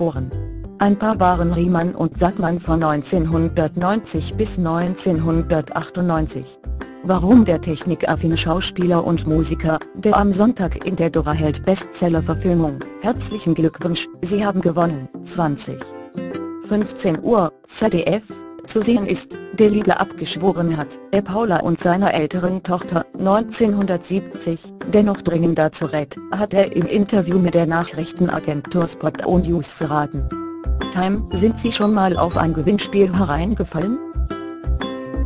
geboren. Ein Paar waren Riemann und Sackmann von 1990 bis 1998. Warum der technikaffine Schauspieler und Musiker, der am Sonntag in der Dora Held Bestseller-Verfilmung, herzlichen Glückwunsch, Sie haben gewonnen, 20. 15 Uhr, ZDF, zu sehen ist, der Liebe abgeschworen hat, er Paula und seiner älteren Tochter, 1970, dennoch dringender zu rät, hat er im Interview mit der Nachrichtenagentur Spot News verraten. Time, sind Sie schon mal auf ein Gewinnspiel hereingefallen?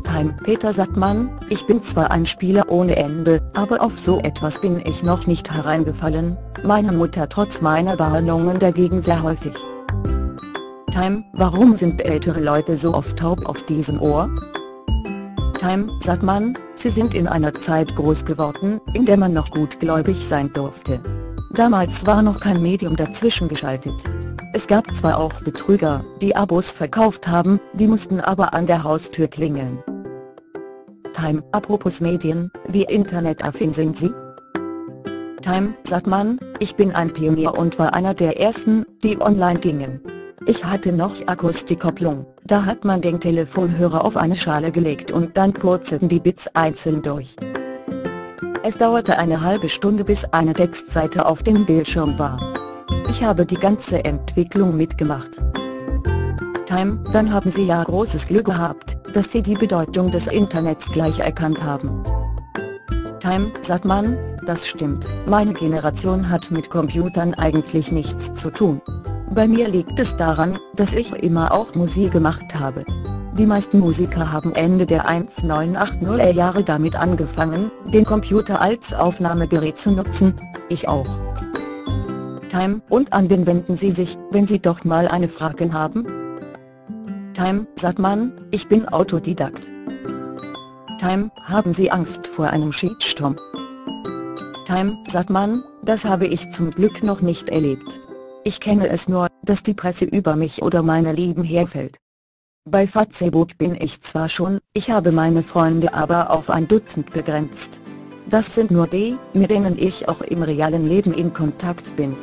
Time, Peter Sackmann, ich bin zwar ein Spieler ohne Ende, aber auf so etwas bin ich noch nicht hereingefallen, meine Mutter trotz meiner Warnungen dagegen sehr häufig. Time, warum sind ältere Leute so oft taub auf diesem Ohr? Time, Sackmann, Sie sind in einer Zeit groß geworden, in der man noch gutgläubig sein durfte. Damals war noch kein Medium dazwischen geschaltet. Es gab zwar auch Betrüger, die Abos verkauft haben, die mussten aber an der Haustür klingeln. Time, apropos Medien, wie internetaffin sind Sie? Time, sagt man, ich bin ein Pionier und war einer der ersten, die online gingen. Ich hatte noch Akustikkopplung, da hat man den Telefonhörer auf eine Schale gelegt und dann purzelten die Bits einzeln durch. Es dauerte eine halbe Stunde bis eine Textseite auf dem Bildschirm war. Ich habe die ganze Entwicklung mitgemacht. Time, dann haben Sie ja großes Glück gehabt, dass Sie die Bedeutung des Internets gleich erkannt haben. Time, sagt man, das stimmt, meine Generation hat mit Computern eigentlich nichts zu tun. Bei mir liegt es daran, dass ich immer auch Musik gemacht habe. Die meisten Musiker haben Ende der 1980er Jahre damit angefangen, den Computer als Aufnahmegerät zu nutzen, ich auch. Time und an wen wenden Sie sich, wenn Sie doch mal eine Frage haben? Time, sagt man, ich bin Autodidakt. Time, haben Sie Angst vor einem Shitstorm? Time, sagt man, das habe ich zum Glück noch nicht erlebt. Ich kenne es nur, dass die Presse über mich oder meine Lieben herfällt. Bei Facebook bin ich zwar schon, ich habe meine Freunde aber auf ein Dutzend begrenzt. Das sind nur die, mit denen ich auch im realen Leben in Kontakt bin.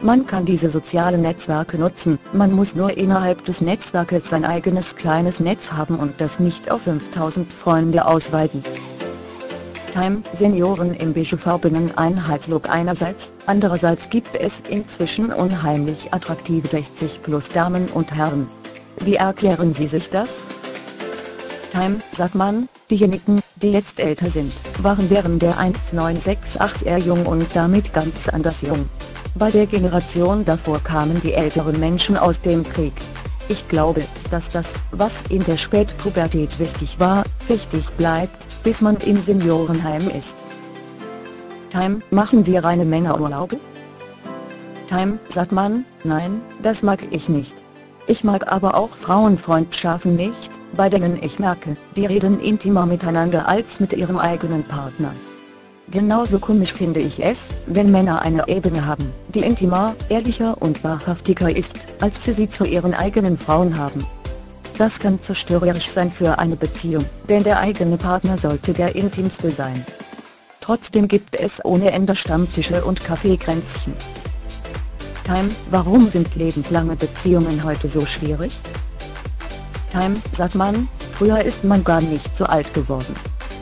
Man kann diese sozialen Netzwerke nutzen, man muss nur innerhalb des Netzwerkes sein eigenes kleines Netz haben und das nicht auf 5000 Freunde ausweiten. Time Senioren im beigefarbenen Einheitslook einerseits, andererseits gibt es inzwischen unheimlich attraktive 60 plus Damen und Herren. Wie erklären Sie sich das? Time, sagt man, diejenigen, die jetzt älter sind, waren während der 1968 eher jung und damit ganz anders jung. Bei der Generation davor kamen die älteren Menschen aus dem Krieg. Ich glaube, dass das, was in der Spätpubertät wichtig war, wichtig bleibt, bis man im Seniorenheim ist. Time, machen Sie reine Männerurlaube? Time, sagt man, nein, das mag ich nicht. Ich mag aber auch Frauenfreundschaften nicht, bei denen ich merke, die reden intimer miteinander als mit ihrem eigenen Partner. Genauso komisch finde ich es, wenn Männer eine Ebene haben, die intimer, ehrlicher und wahrhaftiger ist, als sie sie zu ihren eigenen Frauen haben. Das kann zerstörerisch sein für eine Beziehung, denn der eigene Partner sollte der intimste sein. Trotzdem gibt es ohne Ende Stammtische und Kaffeekränzchen. Time, warum sind lebenslange Beziehungen heute so schwierig? Time, sagt man, früher ist man gar nicht so alt geworden.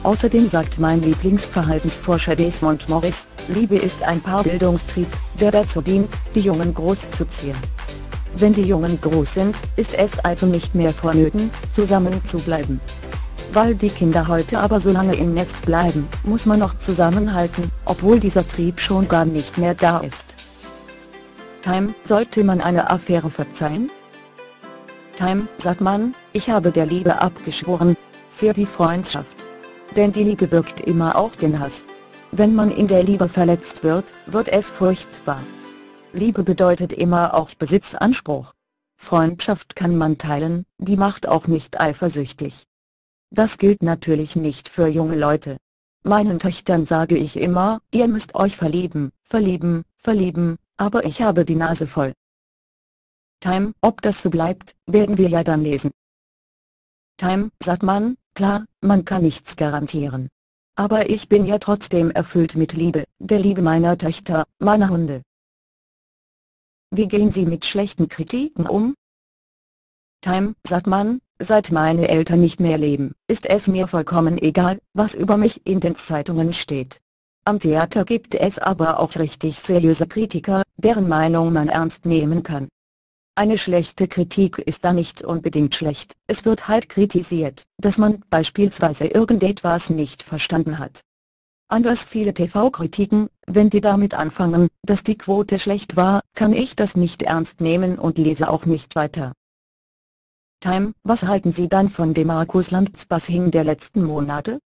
Außerdem sagt mein Lieblingsverhaltensforscher Desmond Morris, Liebe ist ein Paarbildungstrieb, der dazu dient, die Jungen großzuziehen. Wenn die Jungen groß sind, ist es also nicht mehr vonnöten, zusammen zu bleiben. Weil die Kinder heute aber so lange im Nest bleiben, muss man noch zusammenhalten, obwohl dieser Trieb schon gar nicht mehr da ist. Time, sollte man eine Affäre verzeihen? Time, sagt man, ich habe der Liebe abgeschworen, für die Freundschaft denn die Liebe birgt immer auch den Hass. Wenn man in der Liebe verletzt wird, wird es furchtbar. Liebe bedeutet immer auch Besitzanspruch. Freundschaft kann man teilen, die macht auch nicht eifersüchtig. Das gilt natürlich nicht für junge Leute. Meinen Töchtern sage ich immer, ihr müsst euch verlieben, verlieben, verlieben, aber ich habe die Nase voll. Time, ob das so bleibt, werden wir ja dann lesen. Time, sagt man, klar, man kann nichts garantieren. Aber ich bin ja trotzdem erfüllt mit Liebe, der Liebe meiner Töchter, meiner Hunde. Wie gehen Sie mit schlechten Kritiken um? Time, sagt man, seit meine Eltern nicht mehr leben, ist es mir vollkommen egal, was über mich in den Zeitungen steht. Am Theater gibt es aber auch richtig seriöse Kritiker, deren Meinung man ernst nehmen kann. Eine schlechte Kritik ist da nicht unbedingt schlecht, es wird halt kritisiert, dass man beispielsweise irgendetwas nicht verstanden hat. Anders viele TV-Kritiken, wenn die damit anfangen, dass die Quote schlecht war, kann ich das nicht ernst nehmen und lese auch nicht weiter. Time, was halten Sie dann von dem Markus Lanz-Bassing der letzten Monate?